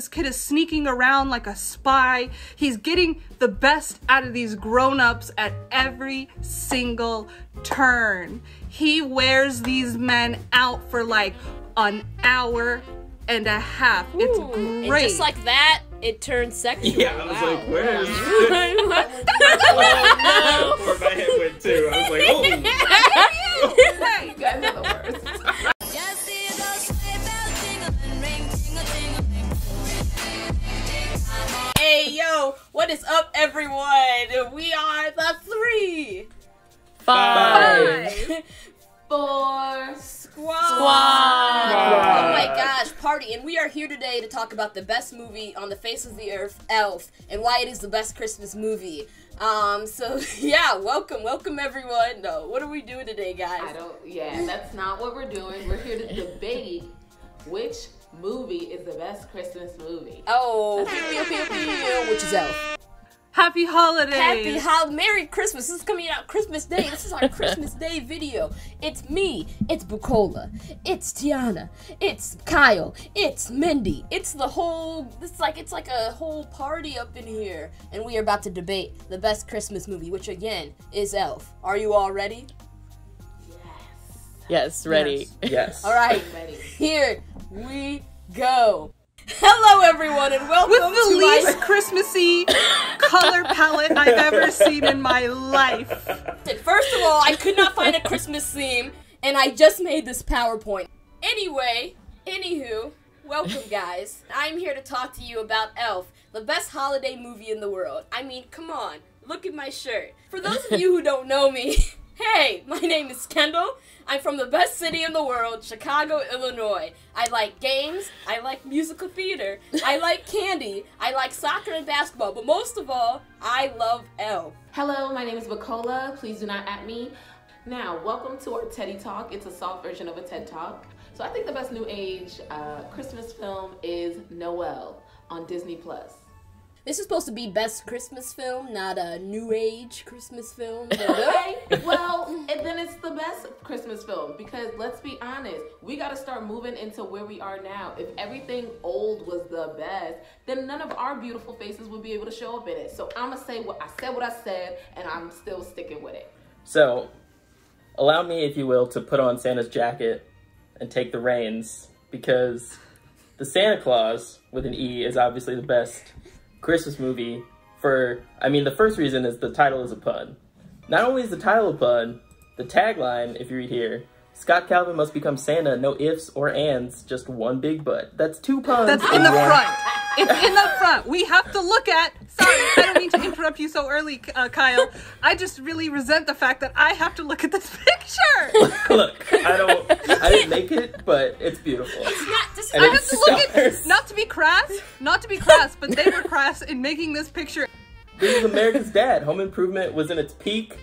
This kid is sneaking around like a spy. He's getting the best out of these grown-ups at every single turn. He wears these men out for like an hour and a half. it's great. And just like that, it turned sexual. Yeah, I was Wow. like, where is oh, Where my head went too. I was like, oh. Hey, You guys are the worst. Hey, yo, what is up, everyone? We are the three Five. Four. Squad. Squad. Oh my gosh, party! And we are here today to talk about the best movie on the face of the earth, Elf, and why it is the best Christmas movie. Um, so yeah, welcome, welcome everyone. No, what are we doing today, guys? I don't. Yeah, that's not what we're doing. We're here to debate which movie is the best Christmas movie. Oh, pew, pew, pew, pew, which is Elf. happy holidays. Happy Hol- Merry Christmas! This is coming out Christmas Day. This is our Christmas Day video. It's me. It's Bukola. It's Tiana. It's Kyel. It's Mindy. It's the whole. It's like it's like a whole party up in here, and we are about to debate the best Christmas movie, which again is Elf. Are you all ready? Yes, ready. Yes. All right, Ready. here we go. Hello, everyone, and welcome With the to least my. Christmassy color palette I've ever seen in my life. First of all, I could not find a Christmas theme, and I just made this PowerPoint. Anyway, anywho, welcome guys. I'm here to talk to you about Elf, the best holiday movie in the world. I mean, come on, look at my shirt. For those of you who don't know me, hey, my name is Kendell. I'm from the best city in the world, Chicago, Illinois. I like games, I like musical theater, I like candy, I like soccer and basketball, but most of all, I love Elf. Hello, my name is Bukola. Please do not at me. Now, welcome to our Teddy Talk. It's a soft version of a TED Talk. So I think the best new age uh, Christmas film is Noelle on Disney Plus. This is supposed to be best Christmas film, not a new age Christmas film. Okay, well, and then it's the best Christmas film because let's be honest, we got to start moving into where we are now. If everything old was the best, then none of our beautiful faces would be able to show up in it. So I'm gonna say what I said, what I said, and I'm still sticking with it. So, allow me, if you will, to put on Santa's jacket and take the reins because the Santa Clause with an E is obviously the best Christmas movie. For, I mean, the first reason is the title is a pun. Not only is the title a pun, the tagline, if you read here, Scott Calvin must become Santa, no ifs or ands, just one big butt. That's two puns. That's in the one- front. It's in the front. We have to look at. Sorry, mean to interrupt you so early, uh, Kyel. I just really resent the fact that I have to look at this picture. Look, I don't, I didn't make it, but it's beautiful. it's not just. And I it have to look at. Not to be crass, not to be crass, but they were crass in making this picture. This is America's Dad. Home Improvement was in its peak.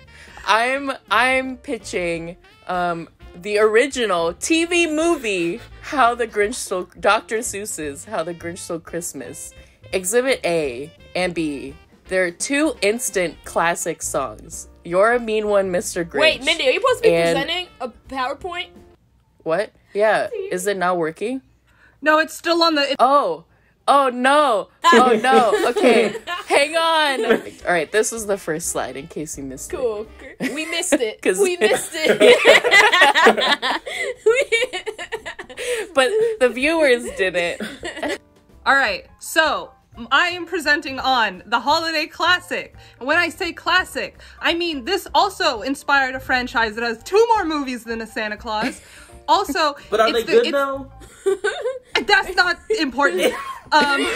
I'm I'm pitching um the original TV movie How the Grinch Stole Dr. Seuss's How the Grinch Stole Christmas. Exhibit A and B. There are two instant classic songs. You're a mean one, Mr. Grinch. Wait, Mindy, are you supposed to be And- presenting a PowerPoint? What? Yeah. Is it not working? No, it's still on the. It, Oh. Oh no. Oh no. Okay. Hang on. All right, this was the first slide in case you missed it. Cool. We missed it. 'Cause- we missed it. But the viewers didn't. All right, so I am presenting on the holiday classic. And when I say classic, I mean this also inspired a franchise that has two more movies than a Santa Clause. Also, But are it's they the- good it's- though? That's not important. Um,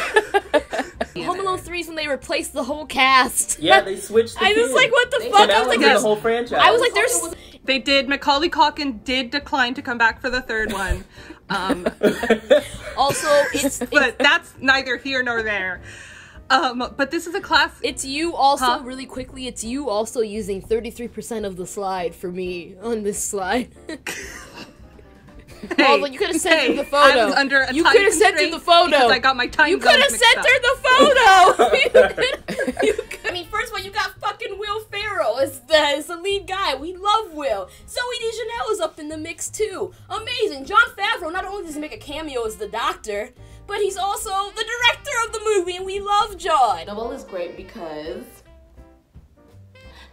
Home Alone 3 is when they replaced the whole cast. Yeah, they switched the I was like, what the They- fuck? I was like, it's the whole franchise. I was like, there's. They did. Macaulay Culkin did decline to come back for the third one. Um, Also, it's but that's neither here nor there. Um, but this is a class. It's you also, Huh? really quickly, it's you also using 33% of the slide for me on this slide. Hey, Although you could have centered hey, the photo. I was under a you could have centered constraint the photo. because I got my time You could have sent mixed up. centered the photo. you could, you I mean, first of all, you got fucking Will Ferrell as the, as the lead guy. We love Will. Zooey Deschanel is up in the mix too. Amazing. Jon Favreau not only does he make a cameo as the Doctor, but he's also the Why? Noelle is great because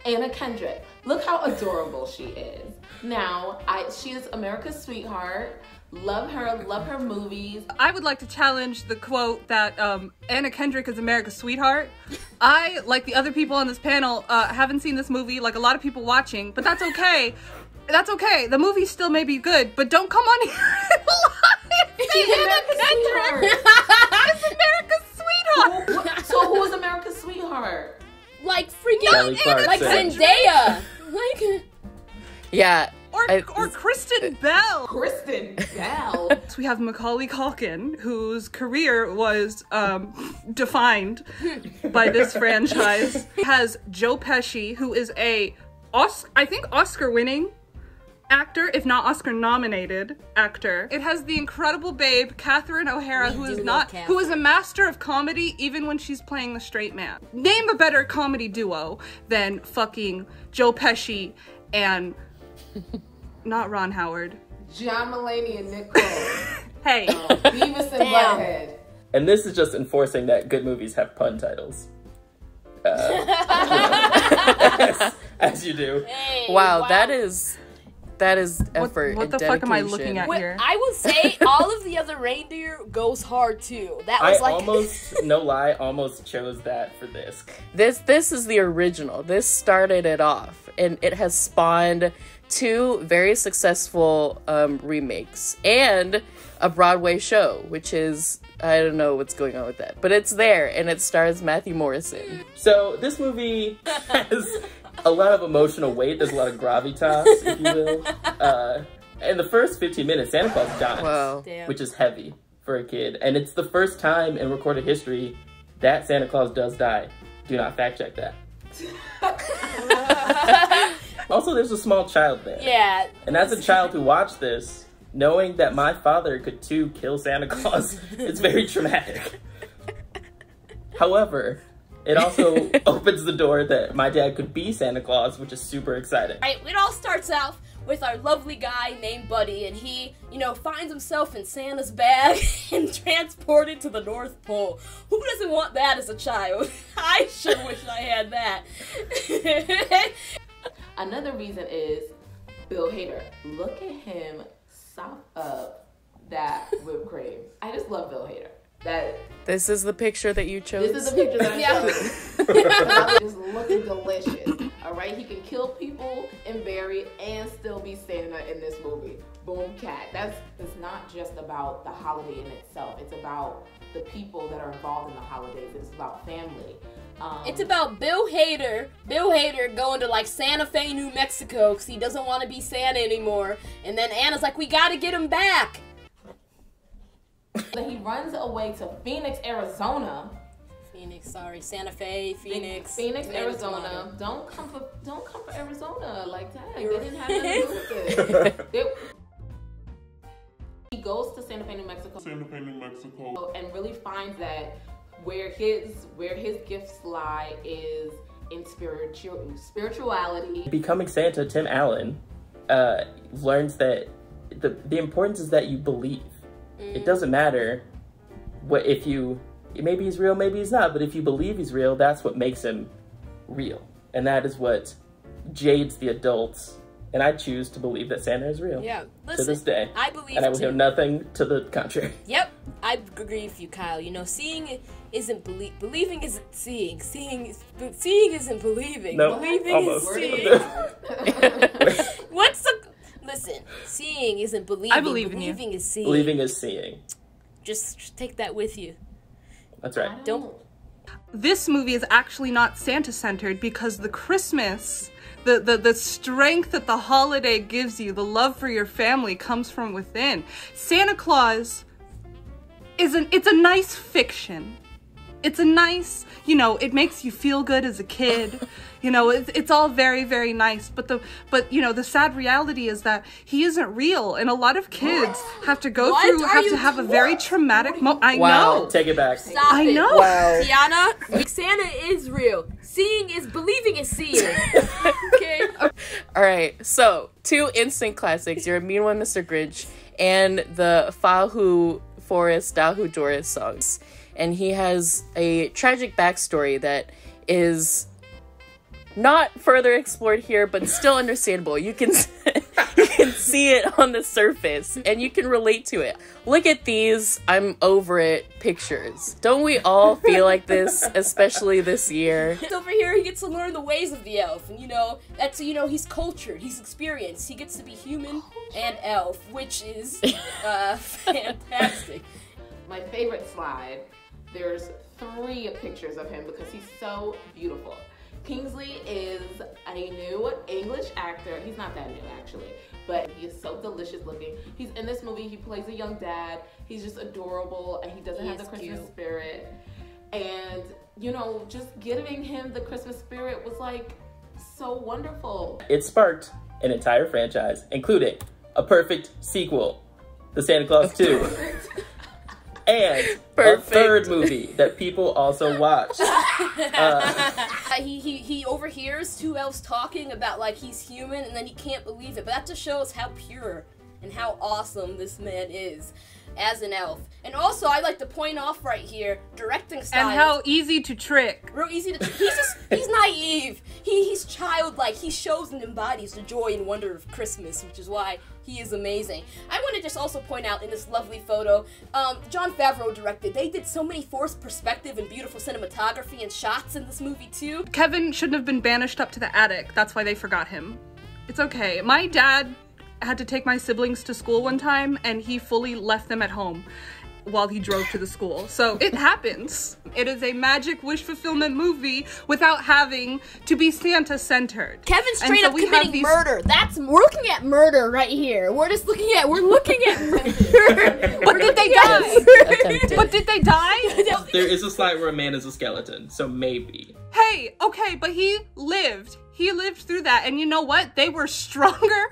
Anna Kendrick. Look how adorable she is. Now, I she is America's sweetheart. Love her, love her movies. I would like to challenge the quote that um, Anna Kendrick is America's sweetheart. I, like the other people on this panel, uh, haven't seen this movie, like a lot of people watching, but that's okay. That's okay. The movie still may be good, but don't come on here and lie She's Anna America's Kendrick sweetheart. is America's sweetheart. Who- so who is America's sweetheart? Like freaking Kelly Clarkson. like Zendaya. Like Yeah. Or, I- or Kristen Bell. Kristen Bell. So we have Macaulay Culkin, whose career was um, defined by this franchise. Has Joe Pesci, who is a, Os- I think Oscar-winning actor, if not Oscar-nominated actor. It has the incredible babe Catherine O'Hara, We who do is love not, Catherine. who is a master of comedy, even when she's playing the straight man. Name a better comedy duo than fucking Joe Pesci and not Ron Howard. John Mulaney and Nick Kroll. Hey. Beavis and Damn. Butthead. And this is just enforcing that good movies have pun titles. Uh, as, as you do. hey, Wow, that is that is effort. what and the fuck am I dedication. looking at? Wait, here. I will say all of the other reindeer goes hard too. That I was like almost, no lie, almost chose that for this. This this is the original. This started it off, and it has spawned two very successful um, remakes and a Broadway show, which is I don't know what's going on with that, but it's there, and it stars Matthew Morrison. So this movie has a lot of emotional weight. There's a lot of gravitas, if you will. Uh, in the first 15 minutes, Santa Claus dies, Wow. Damn. which is heavy for a kid. And it's the first time in recorded history that Santa Claus does die. Do not fact check that. also, there's a small child there. yeah. And as a child who watched this, knowing that my father could too kill Santa Claus, it's very traumatic. However, it also opens the door that my dad could be Santa Claus, which is super exciting. Right, it all starts out with our lovely guy named Buddy, and he, you know, finds himself in Santa's bag and transported to the North Pole. Who doesn't want that as a child? I sure wish I had that. Another reason is Bill Hader. Look at him sop up that whipped cream. I just love Bill Hader. That This is the picture that you chose. this is the picture that I Yeah. chose. just looking delicious. All right, he can kill people and bury and still be Santa in this movie. Boom, cat. That's it's not just about the holiday in itself. It's about the people that are involved in the holidays. It's about family. Um, It's about Bill Hader. Bill Hader going to like Santa Fe, New Mexico, because he doesn't want to be Santa anymore. And then Anna's like, "We gotta get him back." That he runs away to Phoenix, Arizona. Phoenix, sorry, Santa Fe, Phoenix, Phoenix, tomato, Arizona. Don't come for don't come for Arizona like that. They didn't have nothing to do with it. They- he goes to Santa Fe, New Mexico, Santa Fe, New Mexico. and really finds that where his where his gifts lie is in spiritual spirituality. Becoming Santa, Tim Allen uh, learns that the, the importance is that you believe. It doesn't matter what if you maybe he's real, maybe he's not, but if you believe he's real, that's what makes him real. And that is what jades the adults. And I choose to believe that Santa is real. Yeah, To this day. I believe And I will too. hear nothing to the contrary. Yep, I agree with you, Kyel. You know, seeing isn't belie- believing isn't seeing. Seeing is but seeing isn't believing. No, believing almost. is seeing. What's the listen? Seeing isn't believing. I believe in you. believing is seeing. Believing is seeing. Just, just take that with you. That's right. Don't. this movie is actually not Santa centered because the Christmas, the, the, the strength that the holiday gives you, the love for your family comes from within. Santa Claus is an it's a nice fiction. It's a nice, you know, it makes you feel good as a kid. You know, it's, it's all very, very nice. But the, but you know, the sad reality is that he isn't real, and a lot of kids have to go What through, are have to have a very traumatic moment. I Wow. know. Take it back. Stop I it. know. Wow. Tiana, Santa is real. Seeing is believing is seeing. okay. All right, so two instant classics: "You're a Mean One, Mr. Grinch" and the Fahoo Fores Dahoo Dores songs. And he has a tragic backstory that is not further explored here, but still understandable. You can you can see it on the surface, and you can relate to it. Look at these "I'm over it" pictures. Don't we all feel like this, especially this year? Over here, he gets to learn the ways of the elf, and you know that's you know he's cultured, he's experienced, he gets to be human and elf, which is uh, fantastic. My favorite slide, there's three pictures of him because he's so beautiful. Kingsley is a new English actor. He's not that new actually, but he is so delicious looking. He's in this movie, he plays a young dad. He's just adorable and he doesn't He have the Christmas cute. spirit. And you know, just giving him the Christmas spirit was like so wonderful. It sparked an entire franchise, including a perfect sequel, The Santa Clause 2, and Perfect. a third movie that people also watched. Uh, Uh, he, he he overhears two elves talking about like he's human, and then he can't believe it. But that just shows how pure and how awesome this man is as an elf. And also, I like to point off right here, directing style. And how easy to trick. real easy to. He's just he's naive. He he's childlike. He shows and embodies the joy and wonder of Christmas, which is why he is amazing. I want to just also point out in this lovely photo, um, Jon Favreau directed. They did so many forced perspective and beautiful cinematography and shots in this movie too. Kevin shouldn't have been banished up to the attic. That's why they forgot him. It's okay. My dad had to take my siblings to school one time and he fully left them at home while he drove to the school. So it happens. It is a magic wish fulfillment movie without having to be Santa centered. Kevin straight so up committing these- murder. That's we're looking at murder right here. We're just looking at we're looking at murder. But did they die? Attempted. but did they die? there is a slide where a man is a skeleton, so maybe. Hey, okay, but he lived. He lived through that. And you know what? They were stronger.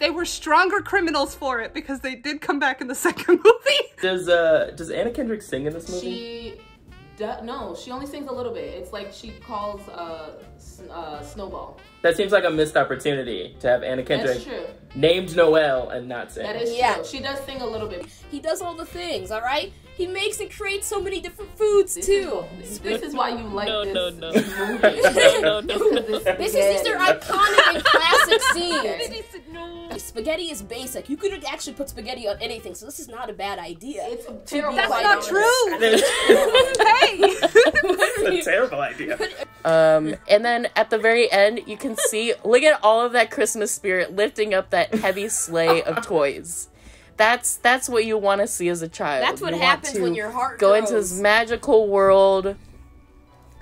They were stronger criminals for it because they did come back in the second movie. Does uh does Anna Kendrick sing in this movie? She, do, no, she only sings a little bit. It's like she calls uh, uh, Snowball. That seems like a missed opportunity to have Anna Kendrick named Noelle and not sing. That is Yeah. true. She does sing a little bit. he does all the things. All right. He makes and creates so many different foods This too. Is, this is why you like No, this no, no. movie. no, no, no. This is these are iconic and classic scenes. He. Spaghetti is basic. You could actually put spaghetti on anything, so this is not a bad idea. It's terrible. That's not honest. true. hey. It's a terrible idea. Um, and then at the very end, you can see, look at all of that Christmas spirit lifting up that heavy sleigh of toys. That's that's what you want to see as a child. That's what You happens to when your heart go into this magical world.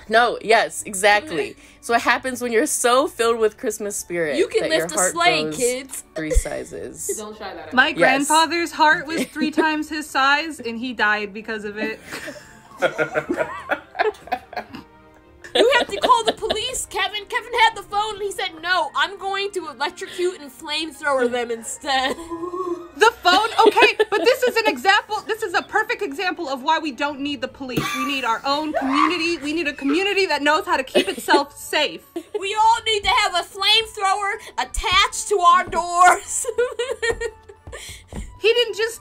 No, yes, exactly. so what happens when you're so filled with Christmas spirit You can that your lift a heart sleigh, goes kids. three sizes. Don't try that. at My home. grandfather's heart was three times his size and he died because of it. You have to call the police, Kevin. Kevin had the phone and he said, No, I'm going to electrocute and flamethrower them instead. The phone, okay, but this is an example. This is a perfect example of why we don't need the police. We need our own community. We need a community that knows how to keep itself safe. We all need to have a flamethrower attached to our doors. He didn't just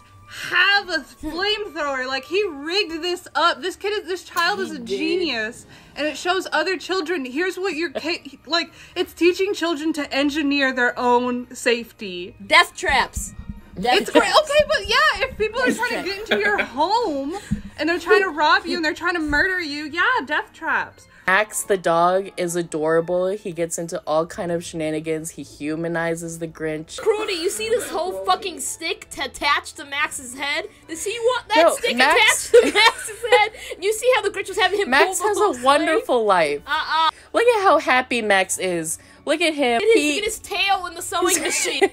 have a flamethrower. Like he rigged this up. This kid is this child is a genius. And it shows other children. Here's what your ca- like. It's teaching children to engineer their own safety. Death traps. Death It's great. Okay, but yeah, if people are trying to get into your home and they're trying to rob you and they're trying to murder you, yeah, death traps. Max the dog is adorable. He gets into all kind of shenanigans. He humanizes the Grinch. Crudy, you see this whole fucking stick attached to Max's head? Does he want that No, stick Max- attached to Max's head? You see how the Grinch was having him Max has a wonderful life. Uh uh Look at how happy Max is. Look at him. Get his, He- his tail in the sewing machine.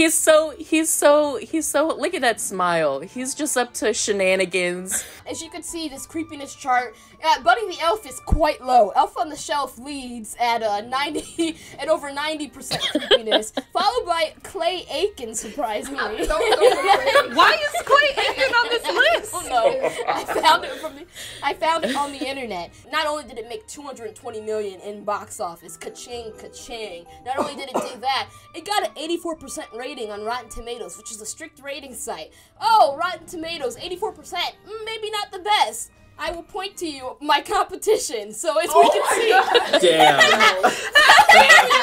He's so he's so he's so look at that smile. He's just up to shenanigans. As you can see, this creepiness chart, uh, Buddy the Elf is quite low. Elf on the Shelf leads at uh, 90 at over 90% creepiness, followed by Clay Aiken, surprisingly. Why is Clay Aiken on this list? Oh no! I found it from the, I found it on the internet. Not only did it make 220 million in box office, ka-ching, ka-ching. Not only did it do that, it got an 84% rating on Rotten Tomatoes, which is a strict rating site. Oh, Rotten Tomatoes, 84%. Mm, maybe not the best. I will point to you my competition so as we can see. Damn.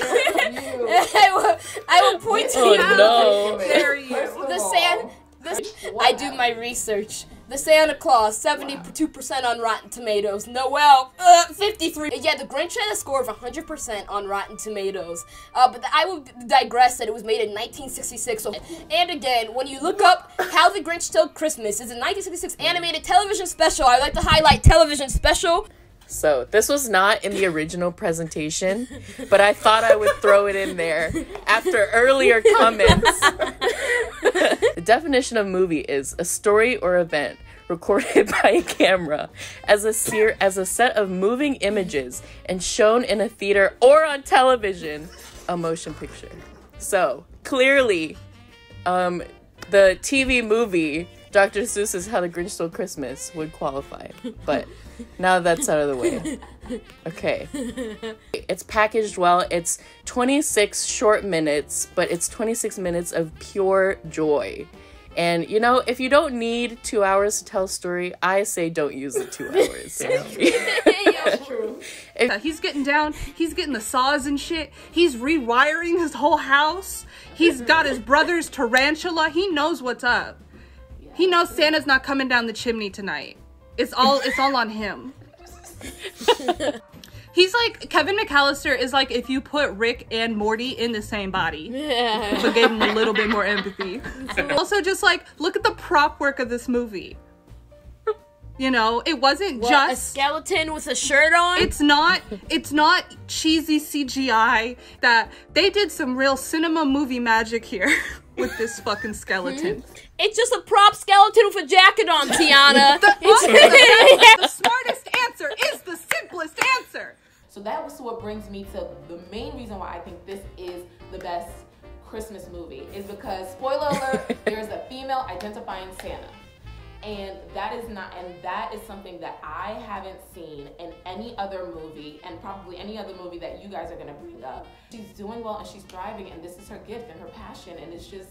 I will, I will point to Oh you. no. Dare you? The San, this, I do my research. The Santa Clause, 72% on Rotten Tomatoes. Noelle, uh, 53. Yeah, the Grinch had a score of 100% on Rotten Tomatoes. Uh, but I will digress that it was made in 1966. So, and again, when you look up How the Grinch Stole Christmas, it's a 1966 animated television special. I like to highlight television special. So this was not in the original presentation, but I thought I would throw it in there after earlier comments. the definition of movie is a story or event recorded by a camera as a seer as a set of moving images and shown in a theater or on television, a motion picture. So clearly, um, the TV movie Dr. Seuss's How the Grinch Stole Christmas would qualify, but now that's out of the way. Okay. It's packaged well. It's 26 short minutes, but it's 26 minutes of pure joy. And you know, if you don't need two hours to tell a story, I say don't use the two hours. Uh, He's getting down. He's getting the saws and shit. He's rewiring his whole house. He's got his brother's tarantula. He knows what's up. He knows Santa's not coming down the chimney tonight. It's all it's all on him. He's like Kevin McCallister is like if you put Rick and Morty in the same body, but gave him a little bit more empathy. also, just like look at the prop work of this movie. You know, it wasn't What, a just skeleton with a shirt on? it's not it's not cheesy CGI that they did some real cinema movie magic here with this fucking skeleton. Hmm? It's just a prop skeleton with a jacket on, Tiana. the smartest answer is the simplest answer. So that was what brings me to the main reason why I think this is the best Christmas movie is because spoiler alert, there's a female identifying Santa. And that is not and that is something that I haven't seen in any other movie and probably any other movie that you guys are gonna bring up. She's doing well and she's thriving and this is her gift and her passion and it's just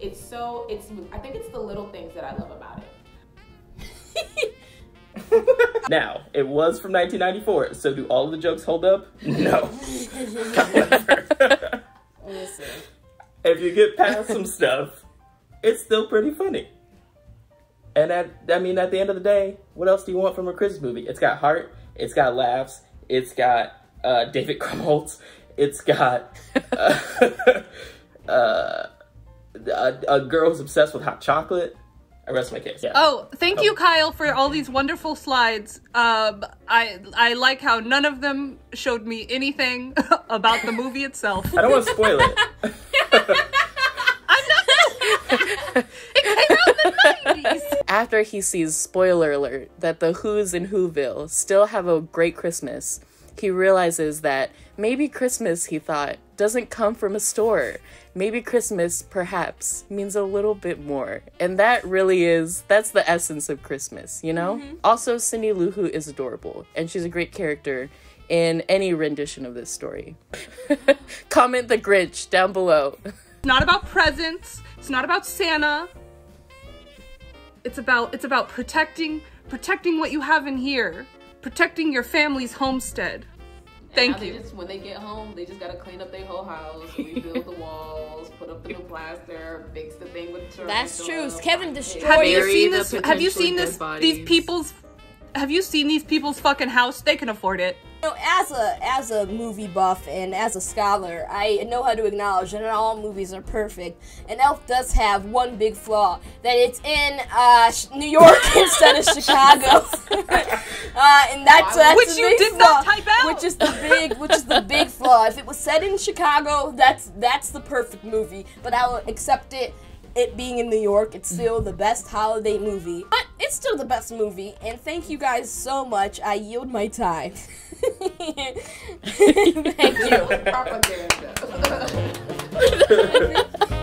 it's so it's I think it's the little things that I love about it. Now, it was from 1994, so do all of the jokes hold up? No. However, if you get past some stuff, it's still pretty funny. And at, I mean, at the end of the day, what else do you want from a Christmas movie? It's got heart, it's got laughs, it's got uh, David Krumholtz, it's got uh, uh, a, a girl who's obsessed with hot chocolate. I rest my case. Yeah. Oh, thank you, Kyel, for all these wonderful slides. Um, I I like how none of them showed me anything about the movie itself. I don't want to spoil it. I'm not. it came out in the 90s. After he sees, spoiler alert, that the Who's in Whoville still have a great Christmas, he realizes that maybe Christmas, he thought, doesn't come from a store. Maybe Christmas, perhaps, means a little bit more. And that really is, that's the essence of Christmas, you know? Mm-hmm. Also, Cindy Lou Who is adorable, and she's a great character in any rendition of this story. Comment the Grinch down below. It's not about presents. It's not about Santa. It's about it's about protecting protecting what you have in here, protecting your family's homestead. Thank you. just, when they get home, they just gotta clean up their whole house, rebuild the walls, put up the new plaster, fix the thing with the That's true. turtle, Kevin find destroyed- Have you seen this? Have you seen this? bodies. These people's. Have you seen these people's fucking house? They can afford it. You know, as a as a movie buff and as a scholar, I know how to acknowledge that not all movies are perfect. And Elf does have one big flaw that it's in uh, New York instead of Chicago, uh, and that's, that's Which a you big did flaw, not type out. Which is the big, which is the big flaw. If it was set in Chicago, that's that's the perfect movie. But I will accept it. It being in New York, it's still the best holiday movie. But it's still the best movie. And thank you guys so much. I yield my time. thank you. Propaganda.